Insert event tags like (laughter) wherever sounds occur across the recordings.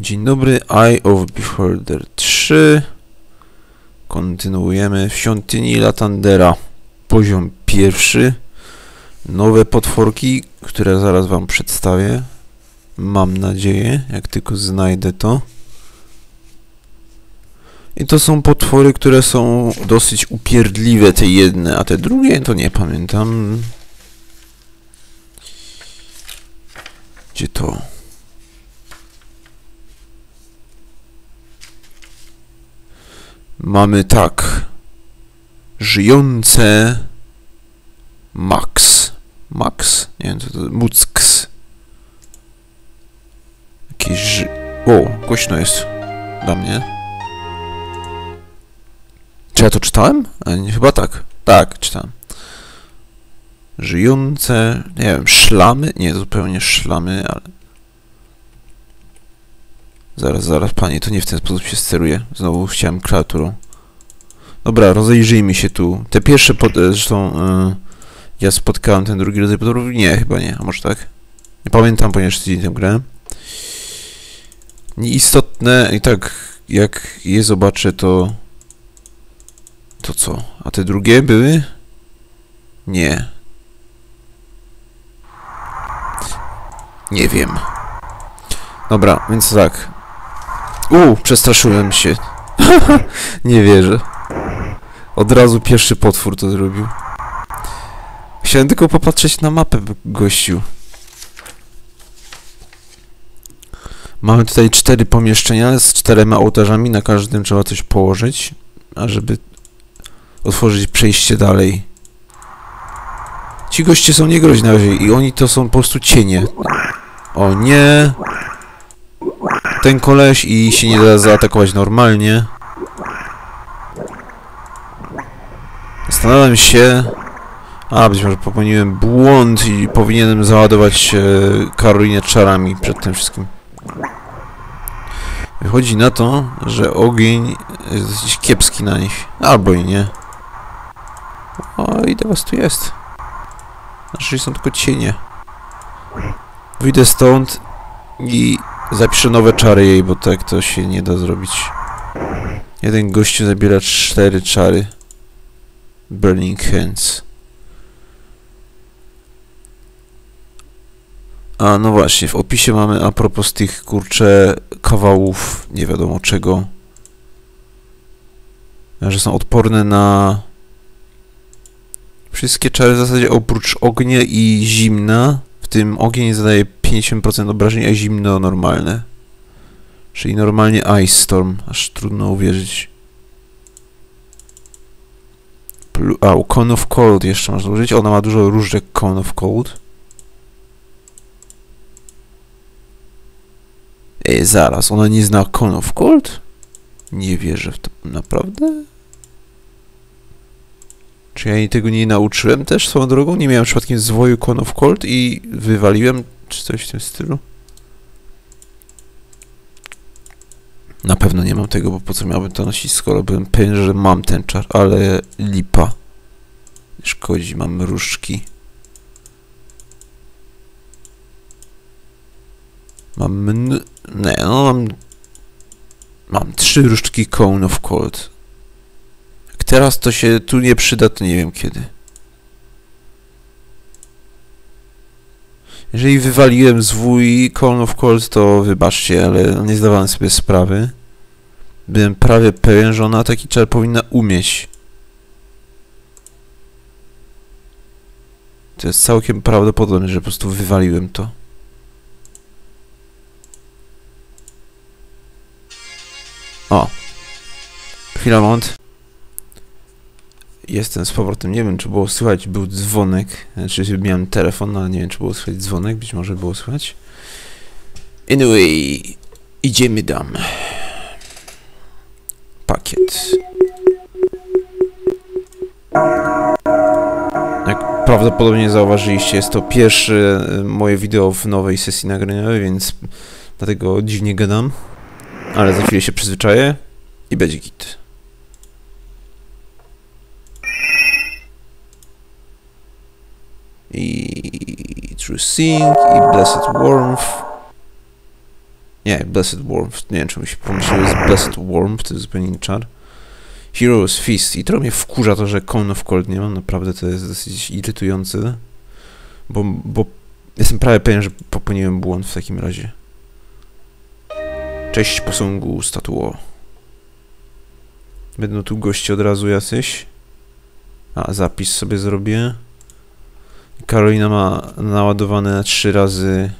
Dzień dobry, Eye of Beholder 3. Kontynuujemy w świątyni Latandera. Poziom pierwszy. Nowe potworki, które zaraz wam przedstawię. Mam nadzieję, jak tylko znajdę to. I to są potwory, które są dosyć upierdliwe, te jedne, a te drugie to nie pamiętam. Gdzie to? Mamy tak. Żyjące Max. Max? Nie wiem co to Mucks. Jakieś ży... O, głośno jest. Dla mnie. Czy ja to czytałem? A nie, chyba tak. Tak, czytałem. Żyjące... Nie wiem, szlamy? Nie, zupełnie szlamy, ale... Zaraz, zaraz, panie, to nie w ten sposób się steruje. Znowu chciałem kreaturą. Dobra, rozejrzyjmy się tu. Te pierwsze, pod, e, zresztą yy, ja spotkałem ten drugi rodzaj potworów. Nie, chyba nie, a może tak? Nie pamiętam, ponieważ tydzień temu grałem. Nieistotne, i tak jak je zobaczę, to... To co? A te drugie były? Nie. Nie wiem. Dobra, więc tak. U, przestraszyłem się. (laughs) nie wierzę. Od razu pierwszy potwór to zrobił. Chciałem tylko popatrzeć na mapę, gościu. Mamy tutaj cztery pomieszczenia z czterema ołtarzami. Na każdym trzeba coś położyć, a żeby otworzyć przejście dalej. Ci goście są niegroźni na razie i oni to są po prostu cienie. O nie! Ten koleś i się nie da zaatakować normalnie. Zastanawiam się... A, być może popełniłem błąd i powinienem załadować e, Karolinę czarami przed tym wszystkim. Wychodzi na to, że ogień jest dosyć kiepski na nich. Albo i nie. O, ile was tu jest? Znaczy, są tylko cienie. Wyjdę stąd i zapiszę nowe czary jej, bo tak to się nie da zrobić. Jeden gościu zabiera cztery czary. Burning Hands. A no właśnie, w opisie mamy a propos tych kurcze kawałów, nie wiadomo czego, że są odporne na wszystkie czary w zasadzie oprócz ognia i zimna, w tym ogień zadaje 50% obrażeń, a zimno normalne. Czyli normalnie Ice Storm, aż trudno uwierzyć. A, Cone of Cold jeszcze można użyć. Ona ma dużo różnych Cone of Cold. Ej, zaraz, ona nie zna Cone of Cold? Nie wierzę w to. Naprawdę? Czy ja tego nie nauczyłem też swoją drogą? Nie miałem przypadkiem zwoju Cone of Cold i wywaliłem, czy coś w tym stylu? Na pewno nie mam tego, bo po co miałbym to nosić, skoro byłem pewien, że mam ten czar, ale lipa. Szkodzi, mam różdżki. Mam. Nie, no mam... Mam trzy różdżki Cone of Cold. Teraz to się tu nie przyda, to nie wiem kiedy. Jeżeli wywaliłem zwój Cone of Cold, to wybaczcie, ale nie zdawałem sobie sprawy. Byłem prawie pewien, że ona taki czar powinna umieć. To jest całkiem prawdopodobne, że po prostu wywaliłem to. O. Chwila, moment. Jestem z powrotem. Nie wiem, czy było słychać. Był dzwonek. Znaczy, miałem telefon, ale nie wiem, czy było słychać dzwonek. Być może było słychać. Anyway, idziemy tam. Pakiet. Jak prawdopodobnie zauważyliście, jest to pierwsze moje wideo w nowej sesji nagraniowej, więc dlatego dziwnie gadam. Ale za chwilę się przyzwyczaję i będzie git. I True Sync, i Blessed Warmth. Nie, Blessed Worm. Nie wiem, czemu się pomyślałem, że jest Blessed Worm, to jest zupełnie czar. Heroes Feast. I trochę mnie wkurza to, że Cone of Cold nie mam. Naprawdę to jest dosyć irytujące. Bo, bo jestem prawie pewien, że popełniłem błąd w takim razie. Cześć posągu statuo. Będą tu goście od razu jacyś. A, zapis sobie zrobię. Karolina ma naładowane na trzy razy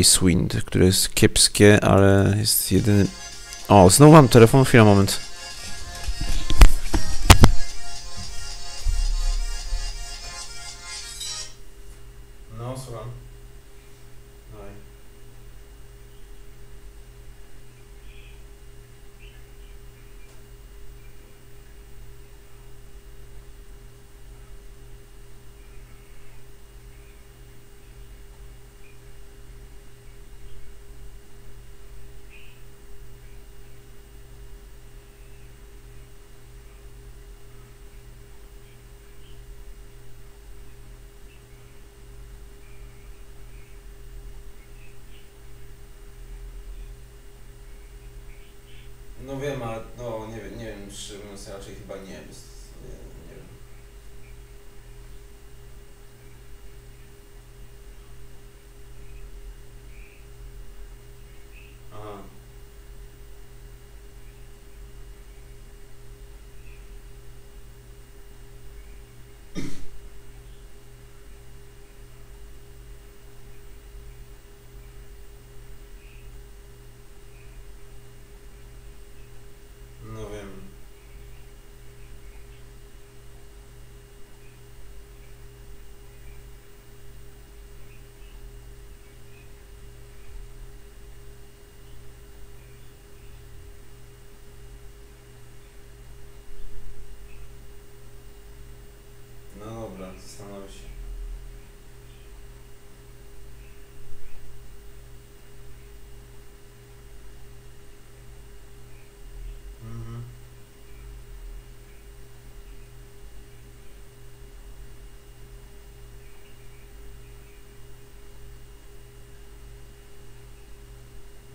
Icewind, które jest kiepskie, ale jest jedyny... O, znowu mam telefon, chwila, moment. No wiem, ale no nie wiem, nie wiem, mówiąc raczej chyba nie, bez, nie, nie wiem. Aha. No wiem. No dobra, zastanowię się. Mhm.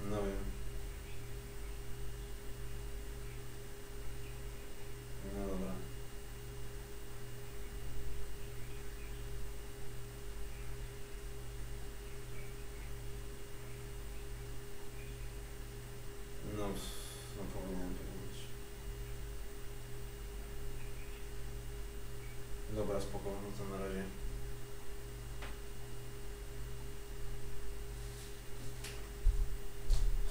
No wiem. No dobra. No, no powinienem powiedzieć. Dobra, spoko, no to na razie.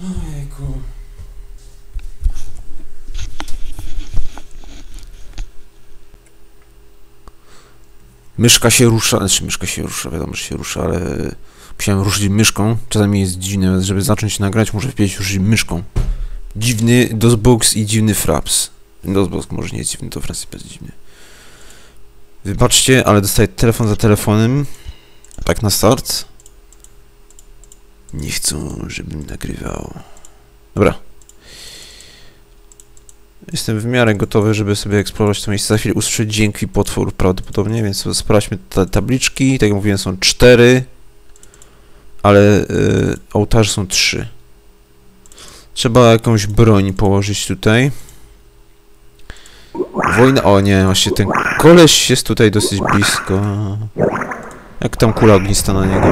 Ojejku. Myszka się rusza, znaczy myszka się rusza, wiadomo, że się rusza, ale musiałem ruszyć myszką. Czasami jest dziwne, żeby zacząć nagrać, muszę wpierw ruszyć myszką. Dziwny DOSBox i dziwny Fraps. DOSBox może nie jest dziwny, to Fraps jest dziwny. Wybaczcie, ale dostaję telefon za telefonem. Tak na start. Nie chcą, żebym nagrywał. Dobra. Jestem w miarę gotowy, żeby sobie eksplorować to miejsce. Za chwilę usłyszę dźwięki potwór prawdopodobnie, więc sprawdźmy te tabliczki. Tak jak mówiłem, są cztery, ale y, ołtarze są trzy. Trzeba jakąś broń położyć tutaj. Wojna... O nie, właśnie ten koleś jest tutaj dosyć blisko. Jak tam kula ognista na niego.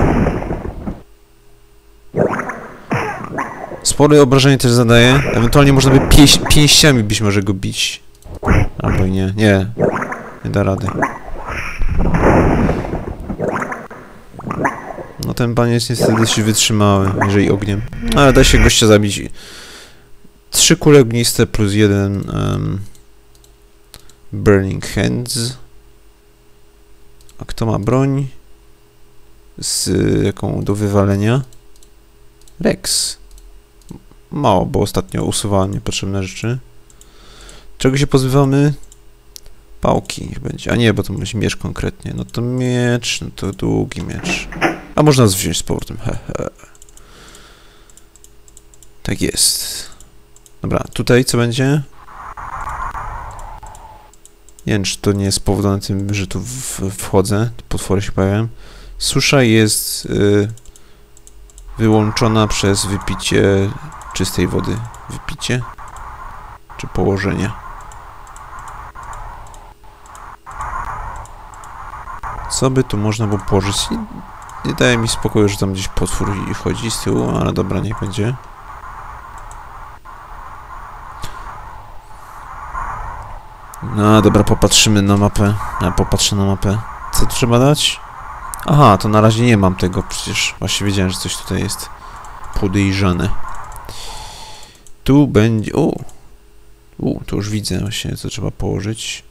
Spore obrażenie też zadaje. Ewentualnie można by pieś, pięściami być może go bić. Albo nie. Nie. Nie da rady. No ten pan jest niestety dość wytrzymały, jeżeli ogniem. Ale da się gościa zabić. Trzy kule ogniste plus jeden um, Burning Hands. A kto ma broń? Z jaką do wywalenia? Rex. Mało, bo ostatnio usuwałem niepotrzebne rzeczy. Czego się pozbywamy? Pałki niech będzie. A nie, bo to będzie miecz konkretnie. No to miecz, no to długi miecz. A można wziąć z powrotem. He, he. Tak jest. Dobra, tutaj co będzie? Nie wiem, czy to nie jest spowodowane tym, że tu w, wchodzę. Potwory się pojawiają. Susza jest... Y, wyłączona przez wypicie czystej wody. Wypicie? Czy położenie? Co by tu można było położyć? Nie, daje mi spokoju, że tam gdzieś potwór i chodzi z tyłu, ale dobra, niech będzie. Dobra, popatrzymy na mapę. Ja popatrzę na mapę. Co trzeba dać? Aha, to na razie nie mam tego, przecież właśnie wiedziałem, że coś tutaj jest podejrzane. Tu będzie... O! U, to już widzę właśnie, co trzeba położyć.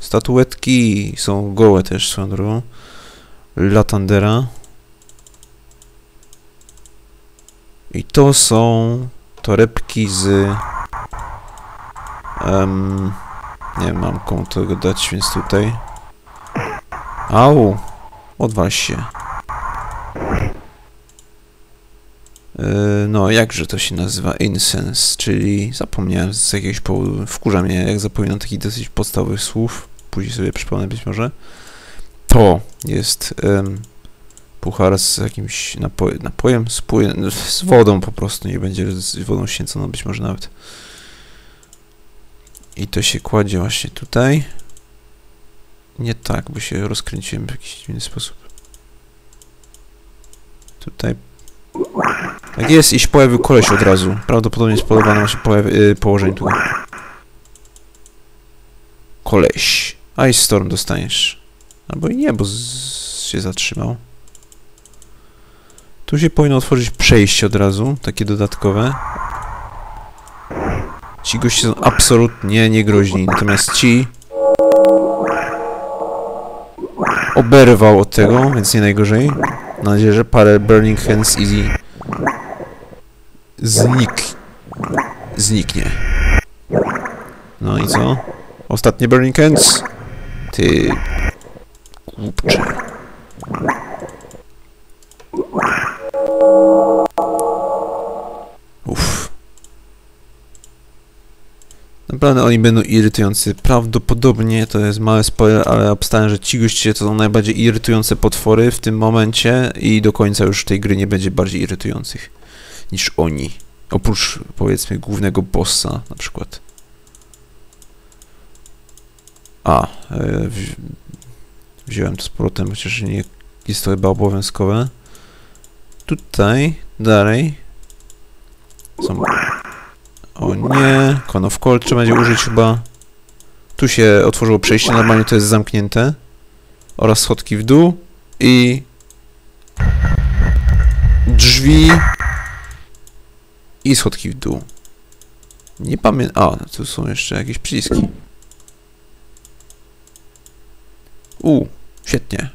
Statuetki są gołe też swoją drogą. Latandera. I to są torebki z... Um, nie mam komu tego dać, więc tutaj. Au! Odwal się. Yy, no, jakże to się nazywa? Incense, czyli zapomniałem z jakiegoś powodu. Wkurza mnie, jak zapominam takich dosyć podstawowych słów. Później sobie przypomnę być może. To jest um, puchar z jakimś napojem, napojem z, z wodą po prostu, nie będzie z wodą święconą być może nawet. I to się kładzie właśnie tutaj. Nie tak, bo się rozkręciłem w jakiś dziwny sposób. Tutaj. Tak jest, i pojawił koleś od razu. Prawdopodobnie się pojawi- yy, położenie tu. Koleś. Ice Storm dostaniesz. Albo i nie, bo się zatrzymał. Tu się powinno otworzyć przejście od razu, takie dodatkowe. Ci goście są absolutnie niegroźni, natomiast ci oberwał od tego, więc nie najgorzej. Mam nadzieję, że parę Burning Hands Easy znik... zniknie. No i co? Ostatnie Burning Hands? Ty... głupcze. Uff. Naprawdę oni będą irytujący. Prawdopodobnie to jest mały spoiler, ale obstawiam, że ci goście to są najbardziej irytujące potwory w tym momencie i do końca już tej gry nie będzie bardziej irytujących niż oni. Oprócz powiedzmy głównego bossa na przykład. A, e, wzi wziąłem to z powrotem, chociaż nie jest to chyba obowiązkowe. Tutaj, dalej. Są o nie, Con of trzeba będzie użyć chyba. Tu się otworzyło przejście, normalnie to jest zamknięte. Oraz schodki w dół i... Drzwi... I schodki w dół. Nie pamiętam... A, tu są jeszcze jakieś przyciski. U, świetnie.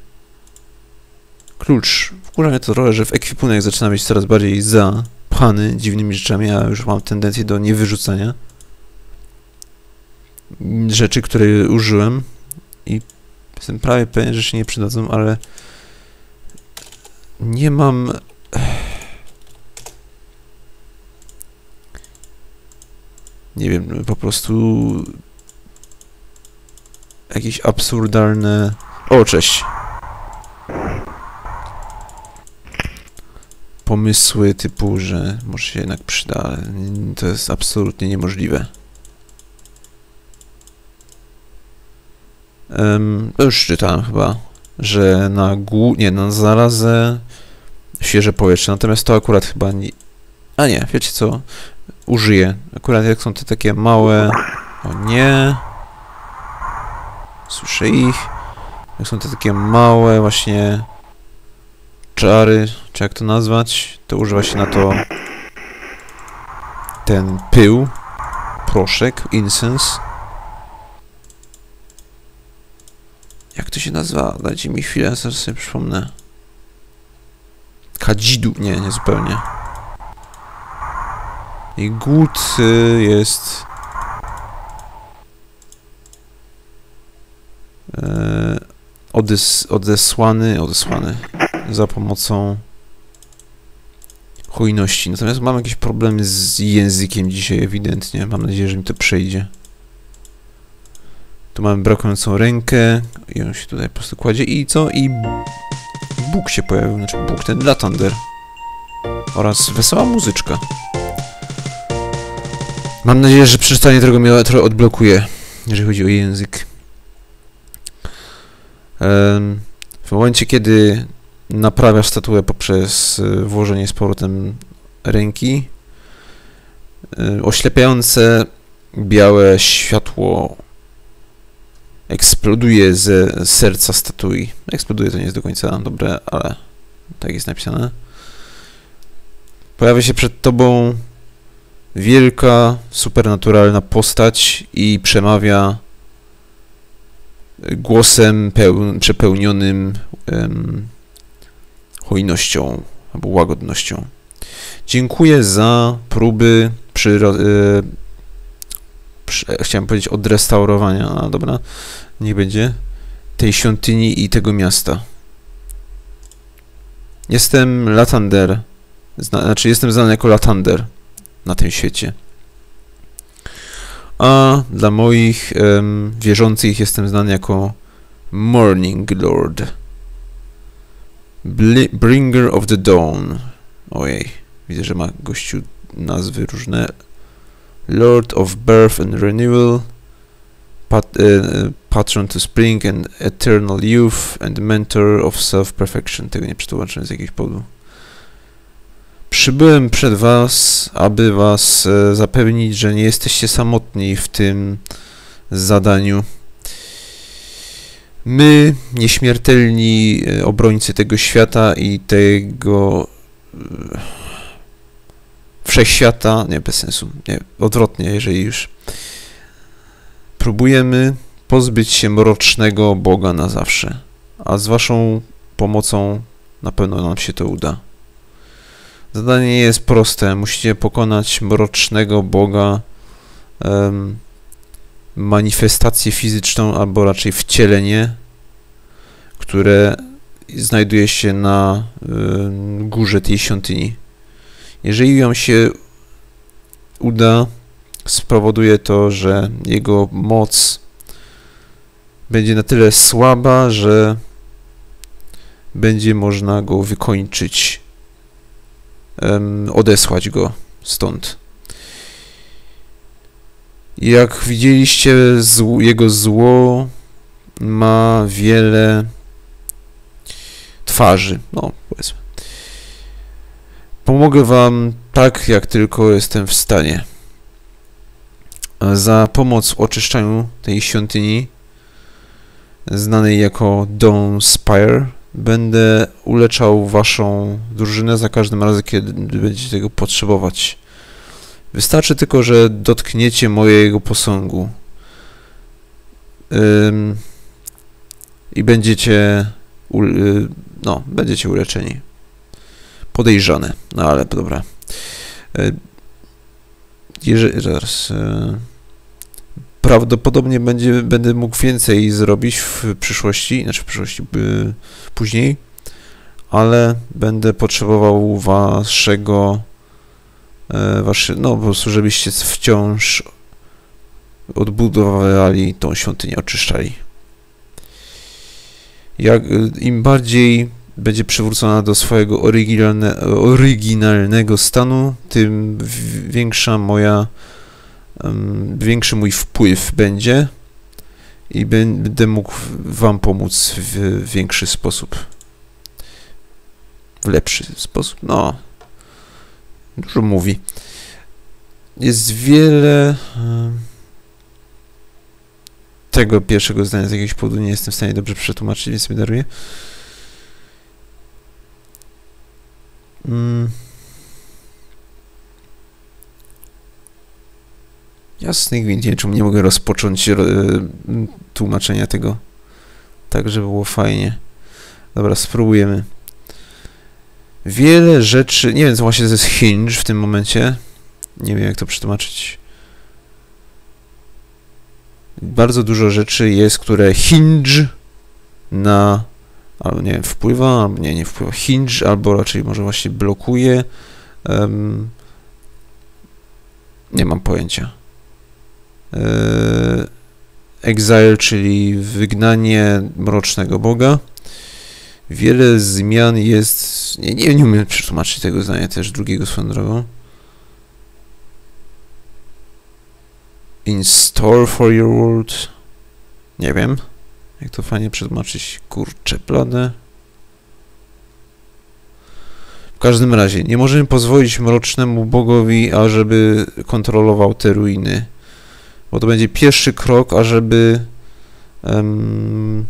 Klucz. Wkurza mnie to trochę, że w ekwipunek zaczyna być coraz bardziej zapchany dziwnymi rzeczami, a już mam tendencję do niewyrzucania rzeczy, które użyłem i jestem prawie pewien, że się nie przydadzą, ale nie mam (sighs) nie wiem, po prostu jakieś absurdalne... O, cześć! Pomysły typu, że może się jednak przyda, to jest absolutnie niemożliwe. Um, już czytałem chyba, że na głu... nie, na zarazę świeże powietrze, natomiast to akurat chyba nie... A nie, wiecie co? Użyję. Akurat jak są te takie małe... O nie... Słyszę ich. Jak są te takie małe właśnie czary, czy jak to nazwać, to używa się na to ten pył, proszek, incense. Jak to się nazywa? Dajcie mi chwilę, zaraz sobie przypomnę. Kadzidu, nie, nie zupełnie. I głód jest... E, odes, odesłany, odesłany za pomocą hojności. Natomiast mam jakieś problemy z językiem dzisiaj ewidentnie. Mam nadzieję, że mi to przejdzie. Tu mamy brakującą rękę i on się tutaj po prostu kładzie. I co? I Bóg się pojawił, znaczy Bóg, ten Latander. oraz wesoła muzyczka. Mam nadzieję, że przeczytanie tego mnie trochę odblokuje, jeżeli chodzi o język. W momencie, kiedy naprawiasz statuę poprzez y, włożenie z powrotem ręki, y, oślepiające białe światło eksploduje ze serca statui. Eksploduje to nie jest do końca dobre, ale tak jest napisane. Pojawia się przed tobą wielka, supernaturalna postać i przemawia głosem peł- przepełnionym em, hojnością albo łagodnością. Dziękuję za próby przy, e, przy, chciałem powiedzieć odrestaurowania, a dobra, niech będzie, tej świątyni i tego miasta. Jestem Latander, zna, znaczy jestem znany jako Latander na tym świecie. A dla moich em, wierzących jestem znany jako Morning Lord. Bringer of the Dawn. Ojej, widzę, że ma gościu nazwy różne. Lord of Birth and Renewal. Pat, e, patron to Spring and Eternal Youth and Mentor of Self-Perfection. Tego nie przetłumaczyłem z jakiegoś powodu. Przybyłem przed Was, aby Was e, zapewnić, że nie jesteście samotni w tym zadaniu. My, nieśmiertelni e, obrońcy tego świata i tego e, wszechświata, nie, bez sensu, nie, odwrotnie, jeżeli już próbujemy pozbyć się mrocznego Boga na zawsze, a z Waszą pomocą na pewno nam się to uda. Zadanie nie jest proste. Musicie pokonać mrocznego Boga, em, manifestację fizyczną, albo raczej wcielenie, które znajduje się na em, górze tej świątyni. Jeżeli wam się uda, spowoduje to, że jego moc będzie na tyle słaba, że będzie można go wykończyć odesłać go stąd. Jak widzieliście, jego zło ma wiele twarzy, no powiedzmy. Pomogę wam tak, jak tylko jestem w stanie. Za pomoc w oczyszczaniu tej świątyni, znanej jako Dawn Spire, Będę uleczał waszą drużynę za każdym razem, kiedy będziecie tego potrzebować. Wystarczy tylko, że dotkniecie mojego posągu. Ym, I będziecie. U, y, no, będziecie uleczeni. Podejrzane, no ale dobra. Y, jeżeli, zaraz. Y, prawdopodobnie będzie, będę mógł więcej zrobić w przyszłości, znaczy w przyszłości y, później, ale będę potrzebował waszego, e, waszy, no po prostu, żebyście wciąż odbudowali tą świątynię, oczyszczali. Jak, y, Im bardziej będzie przywrócona do swojego oryginalne, oryginalnego stanu, tym większa moja większy mój wpływ będzie i będę mógł wam pomóc w większy sposób. W lepszy sposób. No. Dużo mówi. Jest wiele tego pierwszego zdania z jakiegoś powodu nie jestem w stanie dobrze przetłumaczyć, więc mi daruję. Mm. Jasny gwint, nie czemu nie mogę rozpocząć e, tłumaczenia tego tak, żeby było fajnie. Dobra, spróbujemy. Wiele rzeczy, nie wiem co właśnie to jest hinge w tym momencie. Nie wiem jak to przetłumaczyć. Bardzo dużo rzeczy jest, które hinge na albo nie wiem, wpływa, albo nie, nie wpływa, hinge, albo raczej może właśnie blokuje. em, nie mam pojęcia. Eee, Exile, czyli wygnanie mrocznego boga. Wiele zmian jest... Nie, nie, nie umiem przetłumaczyć tego zdania też drugiego swoją drogą. In store for your world. Nie wiem. Jak to fajnie przetłumaczyć. Kurcze plany. W każdym razie, nie możemy pozwolić mrocznemu bogowi, ażeby kontrolował te ruiny. Bo to będzie pierwszy krok, ażeby um,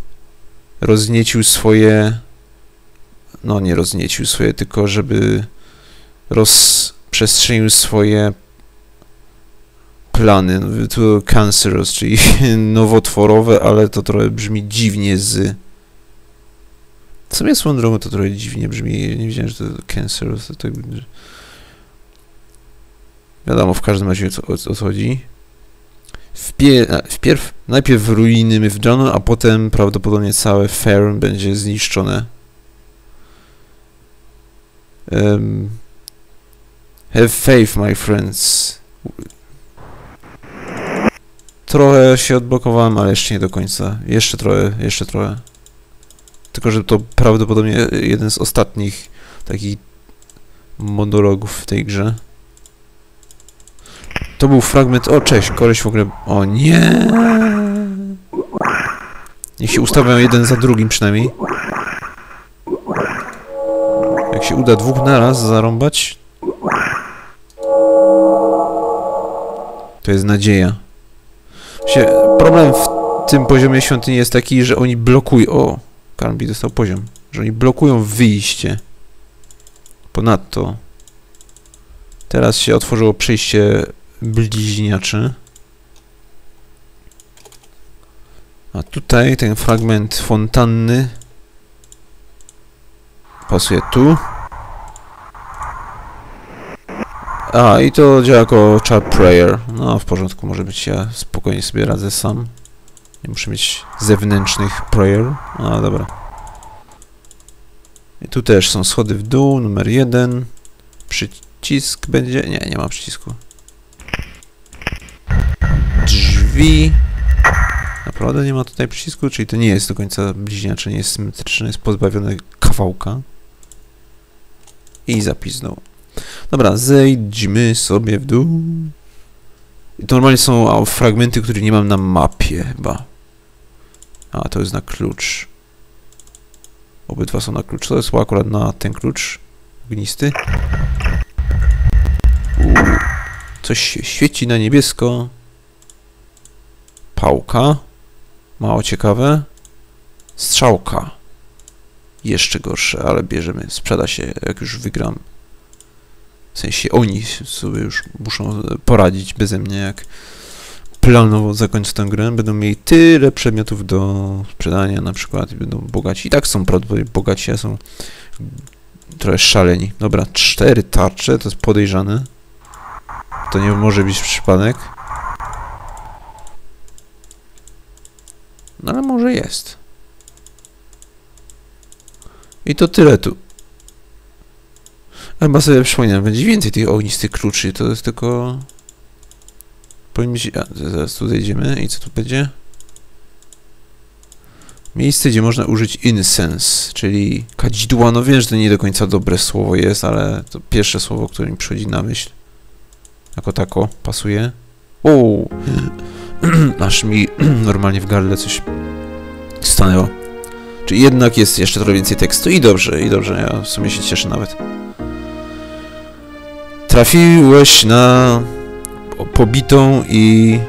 rozniecił swoje no nie rozniecił swoje, tylko żeby rozprzestrzenił swoje plany. No, to cancerous, czyli (laughs) nowotworowe, ale to trochę brzmi dziwnie z... W sumie swoją to trochę dziwnie brzmi, nie wiedziałem, że to cancerous, to tak... Wiadomo, w każdym razie co, o co chodzi. Wpie wpierw, najpierw ruiny Mythjonu, a potem prawdopodobnie całe Fairn będzie zniszczone. Um, have faith, my friends. Trochę się odblokowałem, ale jeszcze nie do końca. Jeszcze trochę, jeszcze trochę. Tylko, że to prawdopodobnie jeden z ostatnich takich monologów w tej grze. To był fragment... O, cześć, koleś w ogóle... O, nie! Niech się ustawiają jeden za drugim przynajmniej. Jak się uda dwóch naraz zarąbać... To jest nadzieja. Się, problem w tym poziomie świątyni jest taki, że oni blokują... O! Karnby dostał poziom. Że oni blokują wyjście. Ponadto... Teraz się otworzyło przejście bliźniaczy. A tutaj ten fragment fontanny pasuje tu. A, i to działa jako chart prayer. No, w porządku, może być, ja spokojnie sobie radzę sam. Nie muszę mieć zewnętrznych prayer. A, dobra. I tu też są schody w dół, numer jeden. Przycisk będzie... Nie, nie ma przycisku. Drzwi. Naprawdę nie ma tutaj przycisku? Czyli to nie jest do końca bliźniacze, nie jest symetryczne, jest pozbawione kawałka. I zapis znowu. Dobra, zejdźmy sobie w dół. I to normalnie są fragmenty, które nie mam na mapie chyba. A, to jest na klucz. Obydwa są na klucz. To jest akurat na ten klucz ognisty. Uuu, coś się świeci na niebiesko. Pałka. Mało ciekawe. Strzałka. Jeszcze gorsze, ale bierzemy. Sprzeda się, jak już wygram. W sensie oni sobie już muszą poradzić beze mnie, jak planowo zakończę tę grę. Będą mieli tyle przedmiotów do sprzedania na przykład i będą bogaci. I tak są prawdopodobnie bogaci, a są trochę szaleni. Dobra, cztery tarcze, to jest podejrzane. To nie może być przypadek. No ale może jest. I to tyle tu. Chyba sobie przypominam, będzie więcej tych ognistych kluczy, to jest tylko... Powinien być... A, zaraz tu zejdziemy i co tu będzie? Miejsce, gdzie można użyć incense, czyli kadzidła. No wiem, że to nie do końca dobre słowo jest, ale to pierwsze słowo, które mi przychodzi na myśl. Jako tako, pasuje. O, (clears throat) Aż mi (clears throat) normalnie w gardle coś stanęło. Czyli jednak jest jeszcze trochę więcej tekstu i dobrze, i dobrze, ja w sumie się cieszę nawet. Trafiłeś na pobitą i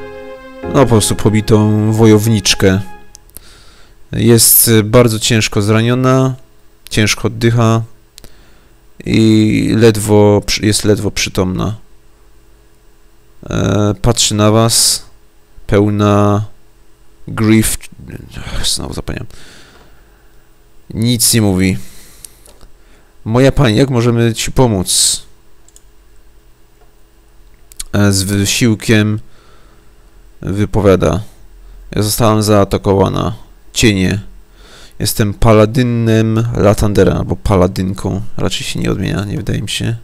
no po prostu pobitą wojowniczkę. Jest bardzo ciężko zraniona, ciężko oddycha i ledwo, jest ledwo przytomna. E, patrzy na was, pełna grief... Znowu zapomniałem. Nic nie mówi. Moja pani, jak możemy ci pomóc? E, z wysiłkiem wypowiada. Ja zostałam zaatakowana. Cienie. Jestem paladynem Latandera, albo paladynką. Raczej się nie odmienia, nie wydaje mi się.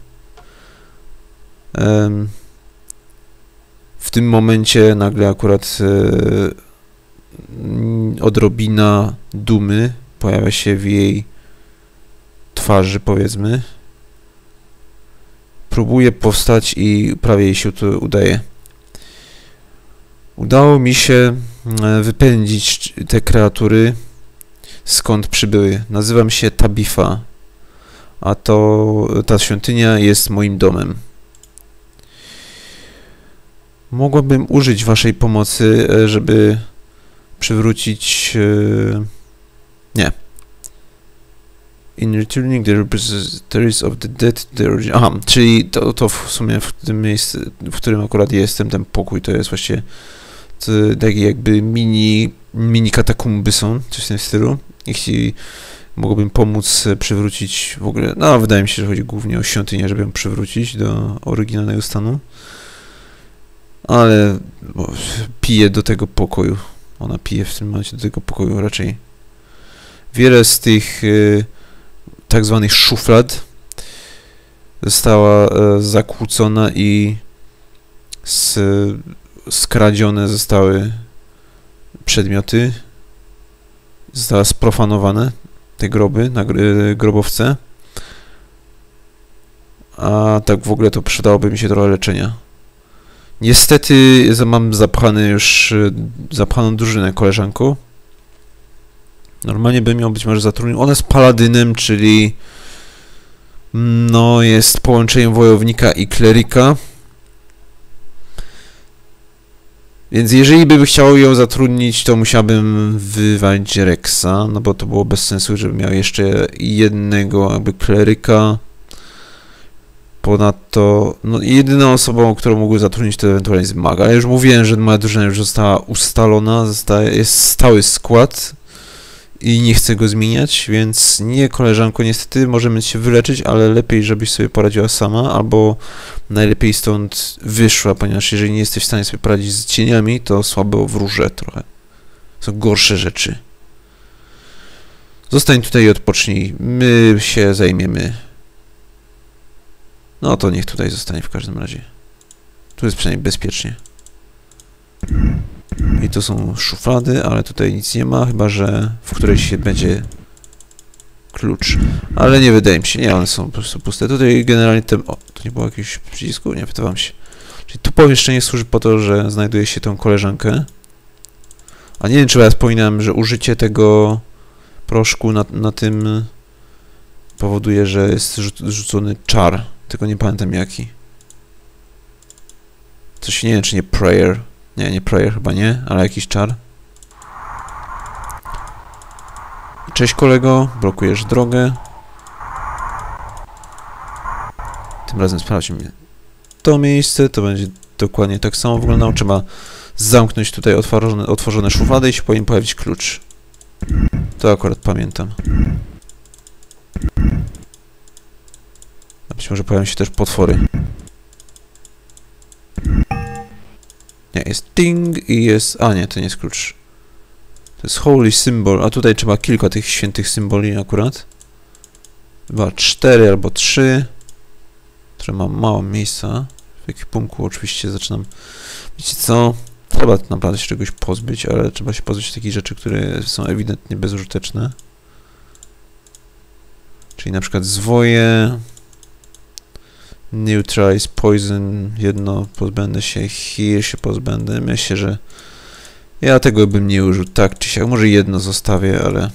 W tym momencie nagle akurat e, odrobina dumy pojawia się w jej twarzy, powiedzmy. Próbuje powstać i prawie jej się to udaje. Udało mi się e, wypędzić te kreatury skąd przybyły. Nazywam się Tabifa, a to ta świątynia jest moim domem. Mogłabym użyć waszej pomocy, e, żeby przywrócić... e, Nie. In returning the repositories of the dead, the origin... Aha, czyli to, to w sumie w tym miejscu, w którym akurat jestem, ten pokój, to jest właśnie takie jakby mini, mini katakumby są, coś w tym stylu. Jeśli mogłbym pomóc e, przywrócić w ogóle, no wydaje mi się, że chodzi głównie o świątynię, żeby ją przywrócić do oryginalnego stanu. Ale bo, pije do tego pokoju. Ona pije w tym momencie do tego pokoju raczej. Wiele z tych y, tak zwanych szuflad została e, zakłócona i z, skradzione zostały przedmioty. Zostały sprofanowane te groby, na gr- grobowce. A tak w ogóle to przydałoby mi się trochę leczenia. Niestety mam zapchany już, y, zapchaną drużynę koleżanką. Normalnie bym ją być może zatrudnił. Ona jest paladynem, czyli no jest połączeniem wojownika i kleryka. Więc jeżeli bym chciał ją zatrudnić, to musiałbym wywalić Rexa, no bo to było bez sensu, żeby miał jeszcze jednego jakby kleryka. Ponadto, no jedyną osobą, którą mógłbym zatrudnić to ewentualnie jest maga. Ale już mówiłem, że moja drużyna już została ustalona, zostaje, jest stały skład i nie chcę go zmieniać, więc nie koleżanko, niestety możemy się wyleczyć, ale lepiej, żebyś sobie poradziła sama, albo najlepiej stąd wyszła, ponieważ jeżeli nie jesteś w stanie sobie poradzić z cieniami, to słabo wróżę trochę. Są gorsze rzeczy. Zostań tutaj i odpocznij. My się zajmiemy. No to niech tutaj zostanie w każdym razie. Tu jest przynajmniej bezpiecznie. I to są szuflady, ale tutaj nic nie ma, chyba że w którejś się będzie klucz. Ale nie wydaje mi się, nie, one są po prostu puste. Tutaj generalnie ten... O, to nie było jakiegoś przycisku? Nie, pytałem się. Czyli to pomieszczenie służy po to, że znajduje się tą koleżankę. A nie wiem, czy ja wspominałem, że użycie tego proszku na, na tym powoduje, że jest rzu- rzucony czar. Tylko nie pamiętam jaki. Coś nie wiem, czy nie prayer. Nie, nie prayer chyba nie, ale jakiś czar. Cześć kolego, blokujesz drogę. Tym razem sprawdźmy to miejsce, to będzie dokładnie tak samo wyglądało. Trzeba zamknąć tutaj otworzone, otworzone szuflady i się powinien pojawić klucz. To akurat pamiętam. A być może pojawią się też potwory. Nie, jest ding i jest... A nie, to nie jest klucz. To jest holy symbol, a tutaj trzeba kilka tych świętych symboli akurat. Chyba cztery albo trzy, które mam mało miejsca. W ekwipunku oczywiście zaczynam... Wiecie co? Trzeba naprawdę się czegoś pozbyć, ale trzeba się pozbyć takich rzeczy, które są ewidentnie bezużyteczne. Czyli na przykład zwoje, Neutralize Poison, jedno pozbędę się, Heal się pozbędę. Myślę, że ja tego bym nie użył tak czy siak. Może jedno zostawię, ale...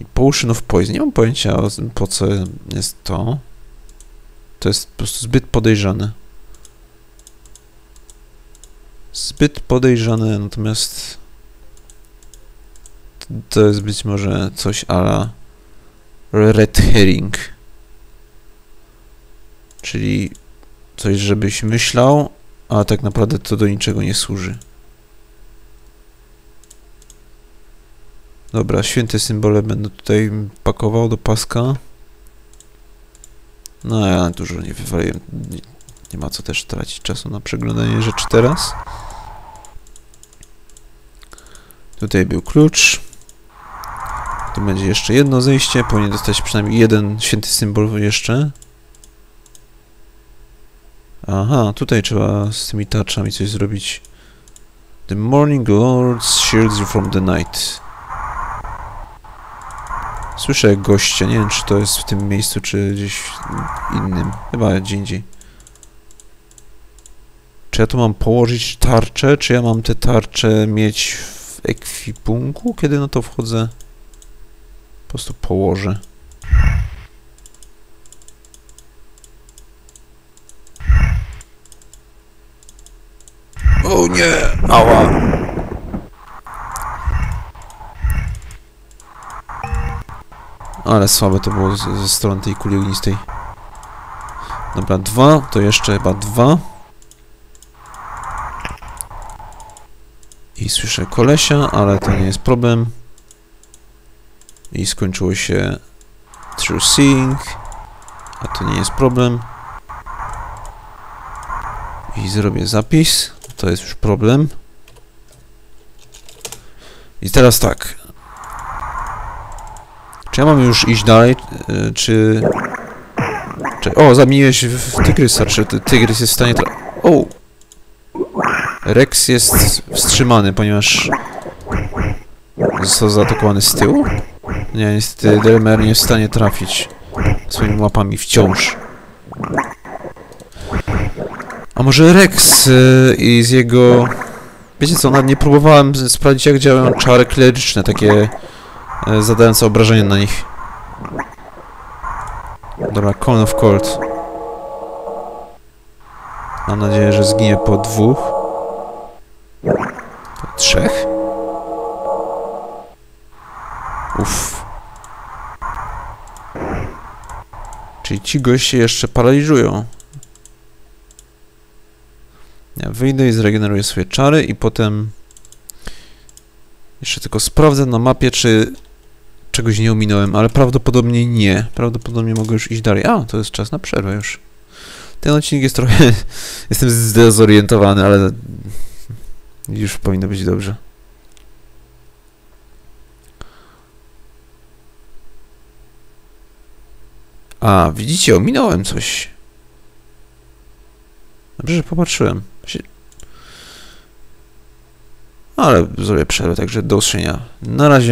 I Potion of Poison. Nie mam pojęcia po co jest to. To jest po prostu zbyt podejrzane. Zbyt podejrzane, natomiast... To jest być może coś ala Red Herring. Czyli coś, żebyś myślał, a tak naprawdę to do niczego nie służy. Dobra, święte symbole będę tutaj pakował do paska. No ja dużo nie wywaliłem. Nie, nie ma co też tracić czasu na przeglądanie rzeczy teraz. Tutaj był klucz. Tu będzie jeszcze jedno zejście. Powinien dostać przynajmniej jeden święty symbol jeszcze. Aha, tutaj trzeba z tymi tarczami coś zrobić. The morning lord shields you from the night. Słyszę gościa, nie wiem czy to jest w tym miejscu, czy gdzieś innym. Chyba gdzie indziej. Czy ja tu mam położyć tarczę, czy ja mam te tarcze mieć w ekwipunku? Kiedy na to wchodzę? Po prostu położę. O nie! Ała! Ale słabe to było ze strony tej kuli ognistej. Dobra, dwa, to jeszcze chyba dwa. I słyszę kolesia, ale to nie jest problem. I skończyło się True Seeing, a to nie jest problem. I zrobię zapis, to jest już problem. I teraz tak. Czy ja mam już iść dalej, y, czy... czy o, zamieniłeś w, tygrysa, czy ty- tygrys jest w stanie... Tra- o! Rex jest wstrzymany, ponieważ został zaatakowany z tyłu? Nie, niestety Delmer nie jest w stanie trafić swoimi łapami wciąż. A może Rex y, i z jego... Wiecie co, nawet nie próbowałem sprawdzić jak działają czary kleryczne, takie e, zadające obrażenia na nich. Dobra, Cone of Cold. Mam nadzieję, że zginie po dwóch. Po trzech? Uff. Czyli ci goście jeszcze paraliżują. Ja wyjdę i zregeneruję swoje czary i potem jeszcze tylko sprawdzę na mapie, czy czegoś nie ominąłem, ale prawdopodobnie nie. Prawdopodobnie mogę już iść dalej. A, to jest czas na przerwę już. Ten odcinek jest trochę... (laughs) Jestem zdezorientowany, ale już powinno być dobrze. A, widzicie, ominąłem coś. Dobrze, że popatrzyłem. Ale zrobię przerwę, także do usłyszenia. Na razie.